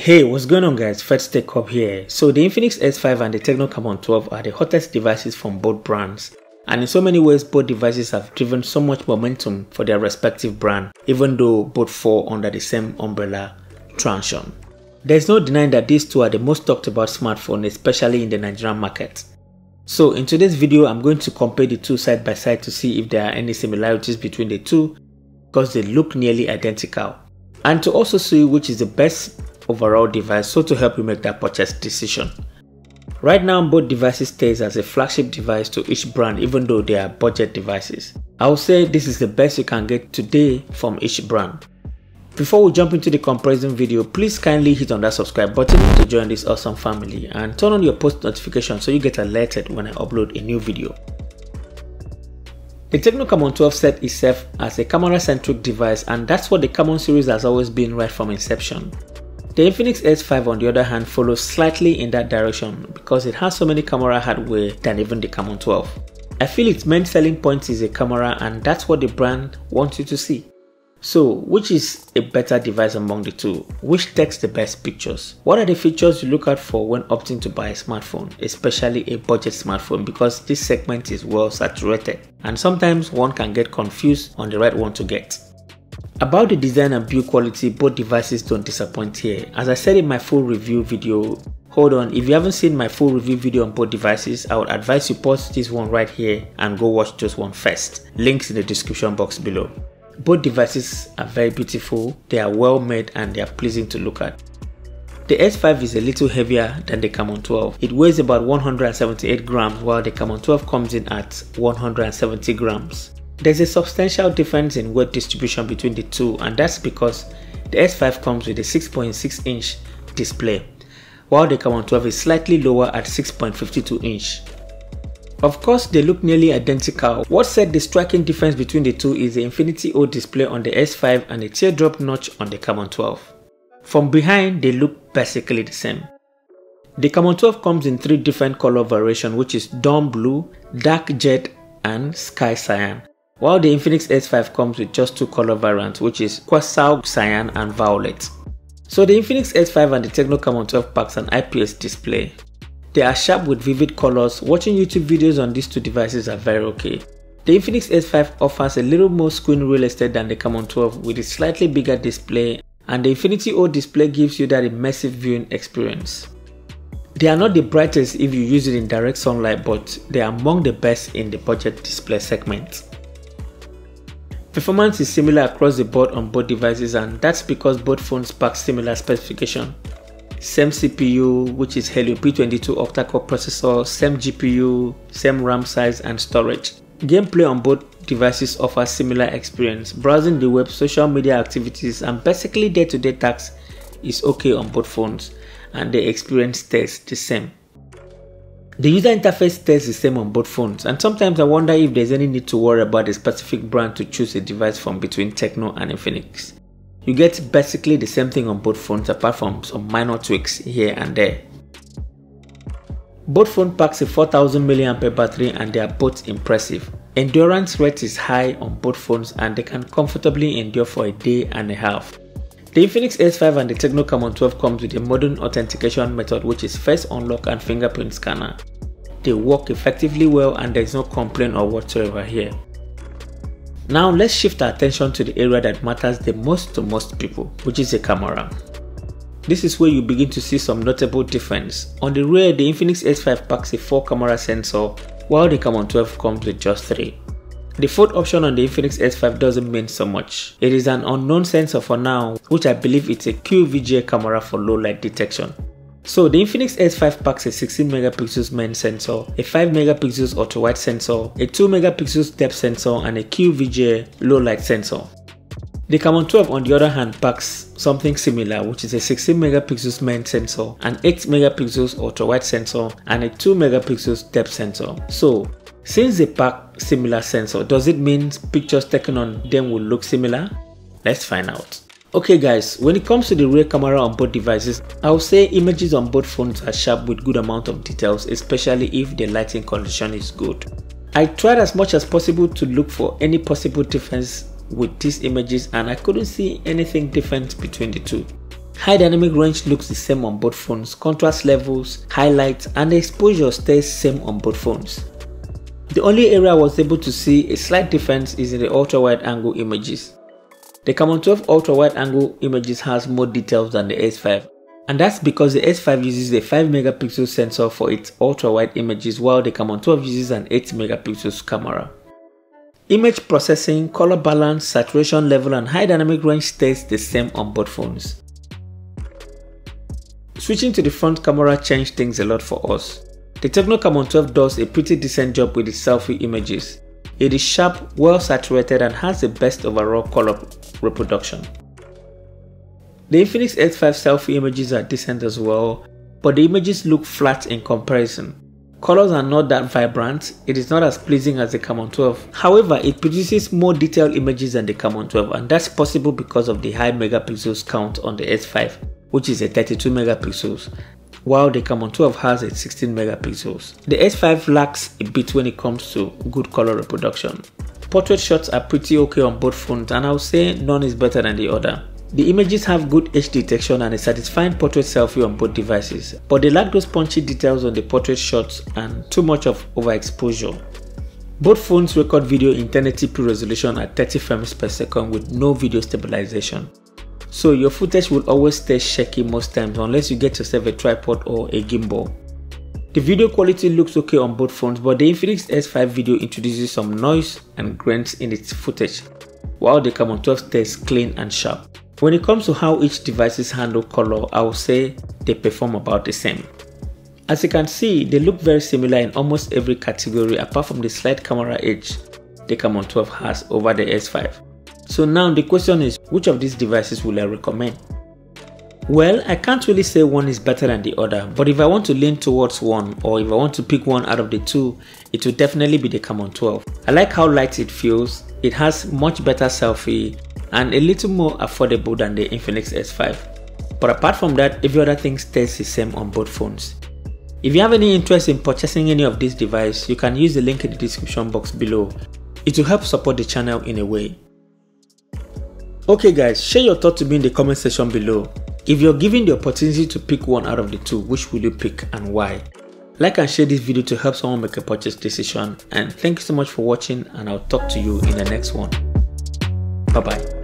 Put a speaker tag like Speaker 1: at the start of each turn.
Speaker 1: Hey, what's going on guys? Fred's Tech Hub here. So the Infinix S5 and the Tecno Camon 12 are the hottest devices from both brands. And in so many ways, both devices have driven so much momentum for their respective brand, even though both fall under the same umbrella, Transsion. There's no denying that these two are the most talked about smartphone, especially in the Nigerian market. So in today's video, I'm going to compare the two side by side to see if there are any similarities between the two, because they look nearly identical. And to also see which is the best overall device so to help you make that purchase decision. Right now both devices stays as a flagship device to each brand even though they are budget devices. I would say this is the best you can get today from each brand. Before we jump into the comparison video, please kindly hit on that subscribe button to join this awesome family and turn on your post notifications so you get alerted when I upload a new video. The Tecno Camon 12 set itself as a camera-centric device and that's what the Camon series has always been right from inception. The Infinix S5 on the other hand follows slightly in that direction because it has so many camera hardware than even the Camon 12. I feel its main selling point is a camera and that's what the brand wants you to see. So, which is a better device among the two? Which takes the best pictures? What are the features you look out for when opting to buy a smartphone, especially a budget smartphone because this segment is well saturated and sometimes one can get confused on the right one to get. About the design and build quality, both devices don't disappoint here. As I said in my full review video, hold on, if you haven't seen my full review video on both devices, I would advise you pause this one right here and go watch this one first. Links in the description box below. Both devices are very beautiful, they are well made and they are pleasing to look at. The S5 is a little heavier than the Camon 12. It weighs about 178 grams while the Camon 12 comes in at 170 grams. There's a substantial difference in weight distribution between the two and that's because the S5 comes with a 6.6 inch display while the Camon 12 is slightly lower at 6.52 inch. Of course they look nearly identical. What set the striking difference between the two is the Infinity O display on the S5 and the teardrop notch on the Camon 12. From behind they look basically the same. The Camon 12 comes in three different color variations which is dawn blue, dark jet and sky cyan while the Infinix S5 comes with just two color variants which is Quetzal Cyan and Violet. So the Infinix S5 and the Tecno Camon 12 packs an IPS display. They are sharp with vivid colors, watching YouTube videos on these two devices are very okay. The Infinix S5 offers a little more screen real estate than the Camon 12 with a slightly bigger display and the Infinity O display gives you that immersive viewing experience. They are not the brightest if you use it in direct sunlight but they are among the best in the budget display segment. Performance is similar across the board on both devices and that's because both phones pack similar specification. Same CPU which is Helio P22 octa-core processor, same GPU, same RAM size and storage. Gameplay on both devices offers similar experience. Browsing the web, social media activities and basically day-to-day -day tasks is okay on both phones and the experience stays the same. The user interface stays the same on both phones and sometimes I wonder if there's any need to worry about a specific brand to choose a device from between Tecno and Infinix. You get basically the same thing on both phones apart from some minor tweaks here and there. Both phone packs a 4000 mAh battery and they are both impressive. Endurance rate is high on both phones and they can comfortably endure for a day and a half. The Infinix S5 and the Tecno Camon 12 comes with a modern authentication method which is face unlock and fingerprint scanner. They work effectively well and there is no complaint or whatsoever here. Now let's shift our attention to the area that matters the most to most people, which is the camera. This is where you begin to see some notable difference. On the rear, the Infinix S5 packs a 4 camera sensor, while the Camon 12 comes with just 3. The fourth option on the Infinix S5 doesn't mean so much. It is an unknown sensor for now, which I believe it's a QVGA camera for low light detection. So the Infinix S5 packs a 16 megapixels main sensor, a 5 megapixels ultra wide sensor, a 2 megapixels depth sensor and a QVGA low light sensor. The Camon 12 on the other hand packs something similar which is a 16 megapixels main sensor, an 8 megapixels ultra wide sensor and a 2 megapixels depth sensor. So since they pack similar sensor, does it mean pictures taken on them will look similar? Let's find out. Okay guys, when it comes to the rear camera on both devices, I would say images on both phones are sharp with good amount of details especially if the lighting condition is good. I tried as much as possible to look for any possible difference with these images and I couldn't see anything different between the two. High dynamic range looks the same on both phones, contrast levels, highlights and the exposure stays same on both phones. The only area I was able to see a slight difference is in the ultra wide angle images. The Camon 12 ultra wide angle images has more details than the S5 and that's because the S5 uses a 5 megapixel sensor for its ultra wide images while the Camon 12 uses an 8 megapixels camera. Image processing, color balance, saturation level and high dynamic range stays the same on both phones. Switching to the front camera changed things a lot for us. The Tecno Camon 12 does a pretty decent job with its selfie images. It is sharp, well saturated and has the best overall color reproduction. The Infinix S5 selfie images are decent as well, but the images look flat in comparison. Colors are not that vibrant, it is not as pleasing as the Camon 12. However, it produces more detailed images than the Camon 12 and that's possible because of the high megapixels count on the S5, which is a 32 megapixels, while the Camon 12 has a 16 megapixels. The S5 lacks a bit when it comes to good color reproduction. Portrait shots are pretty okay on both phones and I would say none is better than the other. The images have good edge detection and a satisfying portrait selfie on both devices, but they lack those punchy details on the portrait shots and too much of overexposure. Both phones record video in 1080p resolution at 30 frames per second with no video stabilization. So your footage will always stay shaky most times unless you get yourself a tripod or a gimbal. The video quality looks okay on both phones but the Infinix S5 video introduces some noise and grains in its footage, while the Camon 12 stays clean and sharp. When it comes to how each devices handle color, I would say they perform about the same. As you can see, they look very similar in almost every category apart from the slight camera edge the Camon 12 has over the S5. So now the question is, which of these devices will I recommend? Well, I can't really say one is better than the other, but if I want to lean towards one or if I want to pick one out of the two, it will definitely be the Camon 12. I like how light it feels, it has much better selfie and a little more affordable than the Infinix S5. But apart from that, every other thing stays the same on both phones. If you have any interest in purchasing any of these devices, you can use the link in the description box below. It will help support the channel in a way. Okay guys, share your thoughts to me in the comment section below. If you're given the opportunity to pick one out of the two, which will you pick and why? Like and share this video to help someone make a purchase decision and thank you so much for watching and I'll talk to you in the next one. Bye bye.